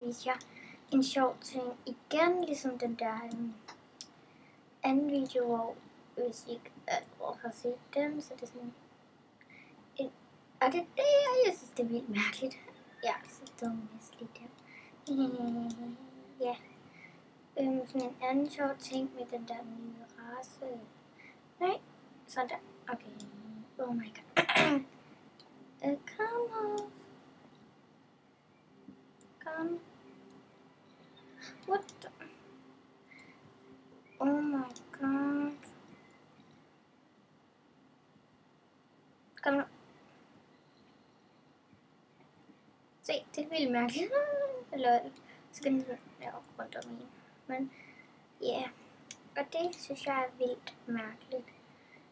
vise jer en sjov ting igen, ligesom den der um, anden video, hvor hvis I ikke øh, allerede har set den, så det er sådan en, og det er det, jeg synes, det er vildt mærkeligt. Ja, så dumt næsten lige der. ja. Øhm, sådan en anden sjov ting med den der nye race. Nej, sådan der. Okay. Oh my god. uh, come on on? What the? Oh my god. Kom nu. Se, det er vildt mærkeligt. Eller kan den lave rundt om en. Men ja, yeah. og det synes jeg er vildt mærkeligt.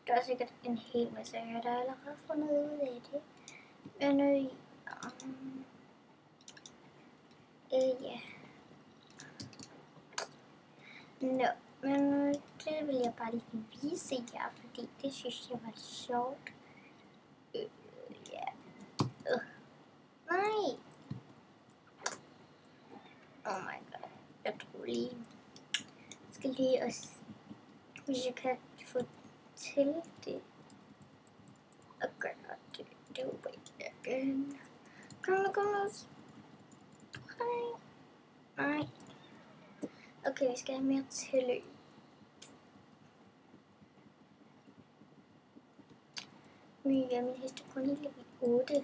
Der er sikkert en hel masse af jer, der allerede har fundet ud af det. Men øh, um, øh, ja. Nå, men det vil jeg bare lige vise jer, fordi det synes jeg var sjovt. Øh, ja. Øh. Nej. Oh my god. Jeg tror lige. Jeg skal lige også, hvis jeg kan få til det. Og gøre det. Det håber jeg igen. Kom nu, kom nu. Nej. Nej. Okay, vi skal have mere tilløb. Men ja, min hest er kun helt level 8.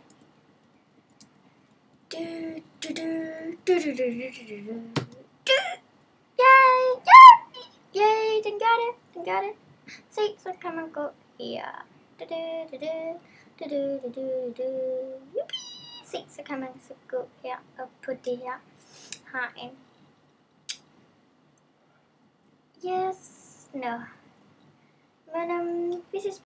Du, du, du, du, du, du, du, du, du, du. Yay, yay, yay, den gør det, den gør det. Se, så kan man gå her. Du, du, du, du, du, du, du, du, du. Yuppie. Se, så kan man så gå her og på det her har en Yes, no. But um, this is